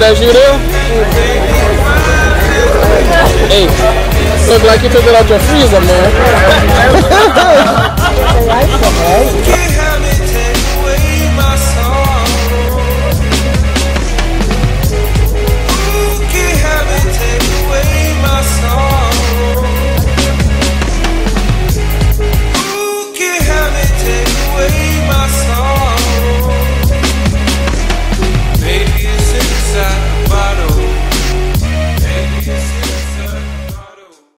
that's you there? Hey, look like you took it out your freezer, man.